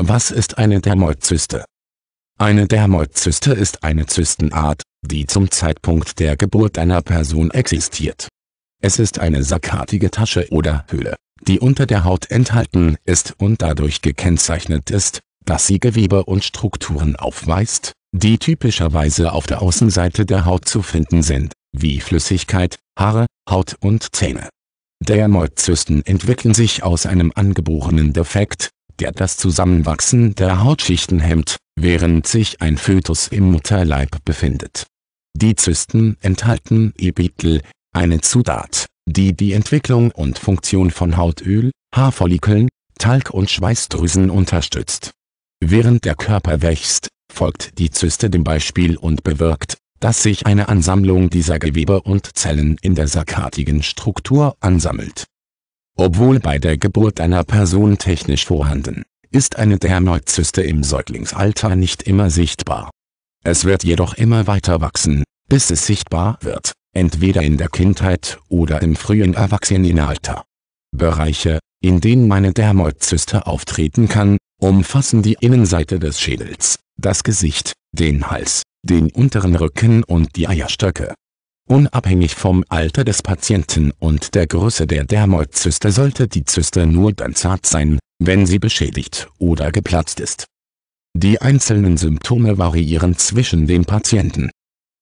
Was ist eine Dermoidzyste? Eine Dermoidzyste ist eine Zystenart, die zum Zeitpunkt der Geburt einer Person existiert. Es ist eine sackartige Tasche oder Höhle, die unter der Haut enthalten ist und dadurch gekennzeichnet ist, dass sie Gewebe und Strukturen aufweist, die typischerweise auf der Außenseite der Haut zu finden sind, wie Flüssigkeit, Haare, Haut und Zähne. Dermoidzysten entwickeln sich aus einem angeborenen Defekt, der das Zusammenwachsen der Hautschichten hemmt, während sich ein Fötus im Mutterleib befindet. Die Zysten enthalten Epitel, eine Zutat, die die Entwicklung und Funktion von Hautöl, Haarfollikeln, Talg und Schweißdrüsen unterstützt. Während der Körper wächst, folgt die Zyste dem Beispiel und bewirkt, dass sich eine Ansammlung dieser Gewebe und Zellen in der sacchartigen Struktur ansammelt. Obwohl bei der Geburt einer Person technisch vorhanden, ist eine Dermoidzyste im Säuglingsalter nicht immer sichtbar. Es wird jedoch immer weiter wachsen, bis es sichtbar wird, entweder in der Kindheit oder im frühen Erwachsenenalter. Bereiche, in denen meine Dermoidzyste auftreten kann, umfassen die Innenseite des Schädels, das Gesicht, den Hals, den unteren Rücken und die Eierstöcke. Unabhängig vom Alter des Patienten und der Größe der Dermoidzyste sollte die Zyste nur dann zart sein, wenn sie beschädigt oder geplatzt ist. Die einzelnen Symptome variieren zwischen den Patienten.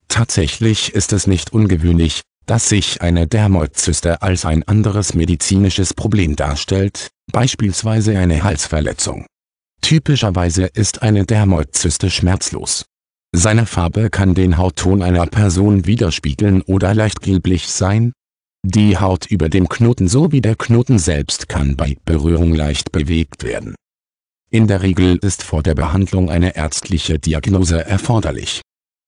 Tatsächlich ist es nicht ungewöhnlich, dass sich eine Dermoidzyste als ein anderes medizinisches Problem darstellt, beispielsweise eine Halsverletzung. Typischerweise ist eine Dermoidzyste schmerzlos. Seine Farbe kann den Hautton einer Person widerspiegeln oder leicht gelblich sein. Die Haut über dem Knoten sowie der Knoten selbst kann bei Berührung leicht bewegt werden. In der Regel ist vor der Behandlung eine ärztliche Diagnose erforderlich.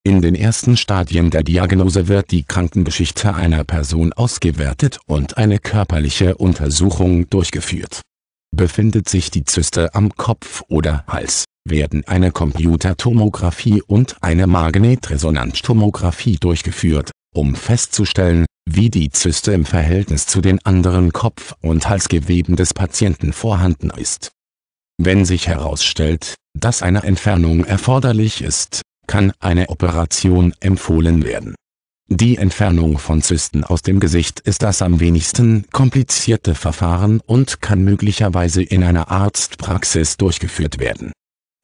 In den ersten Stadien der Diagnose wird die Krankengeschichte einer Person ausgewertet und eine körperliche Untersuchung durchgeführt Befindet sich die Zyste am Kopf oder Hals, werden eine Computertomographie und eine Magnetresonanztomographie durchgeführt, um festzustellen, wie die Zyste im Verhältnis zu den anderen Kopf- und Halsgeweben des Patienten vorhanden ist. Wenn sich herausstellt, dass eine Entfernung erforderlich ist, kann eine Operation empfohlen werden die Entfernung von Zysten aus dem Gesicht ist das am wenigsten komplizierte Verfahren und kann möglicherweise in einer Arztpraxis durchgeführt werden.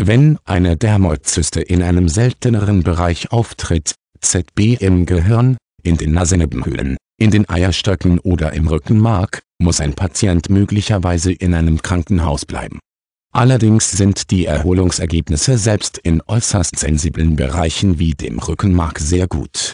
Wenn eine Dermoidzyste in einem selteneren Bereich auftritt, ZB im Gehirn, in den Nasennebenhöhlen, in den Eierstöcken oder im Rückenmark, muss ein Patient möglicherweise in einem Krankenhaus bleiben. Allerdings sind die Erholungsergebnisse selbst in äußerst sensiblen Bereichen wie dem Rückenmark sehr gut